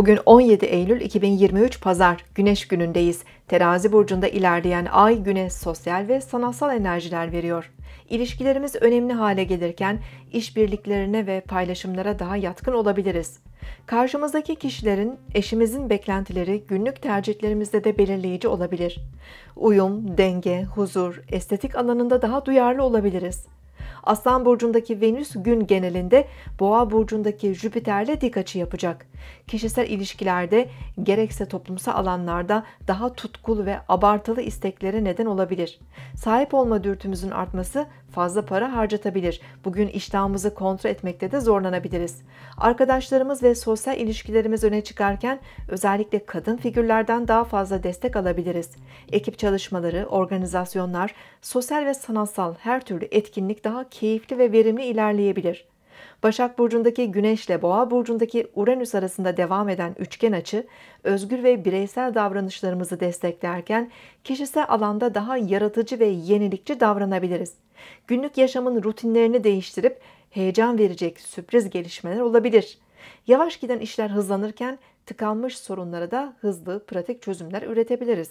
Bugün 17 Eylül 2023 Pazar, Güneş günündeyiz. Terazi burcunda ilerleyen ay güne sosyal ve sanatsal enerjiler veriyor. İlişkilerimiz önemli hale gelirken işbirliklerine ve paylaşımlara daha yatkın olabiliriz. Karşımızdaki kişilerin, eşimizin beklentileri günlük tercihlerimizde de belirleyici olabilir. Uyum, denge, huzur, estetik alanında daha duyarlı olabiliriz. Aslan burcundaki Venüs gün genelinde Boğa burcundaki Jüpiter'le dik açı yapacak. Kişisel ilişkilerde gerekse toplumsal alanlarda daha tutkulu ve abartılı isteklere neden olabilir. Sahip olma dürtümüzün artması fazla para harcatabilir. Bugün iştahımızı kontrol etmekte de zorlanabiliriz. Arkadaşlarımız ve sosyal ilişkilerimiz öne çıkarken özellikle kadın figürlerden daha fazla destek alabiliriz. Ekip çalışmaları, organizasyonlar, sosyal ve sanatsal her türlü etkinlik daha keyifli ve verimli ilerleyebilir. Başak Burcu'ndaki Güneş ile Boğa Burcu'ndaki Uranüs arasında devam eden üçgen açı, özgür ve bireysel davranışlarımızı desteklerken kişisel alanda daha yaratıcı ve yenilikçi davranabiliriz. Günlük yaşamın rutinlerini değiştirip heyecan verecek sürpriz gelişmeler olabilir. Yavaş giden işler hızlanırken tıkanmış sorunlara da hızlı, pratik çözümler üretebiliriz.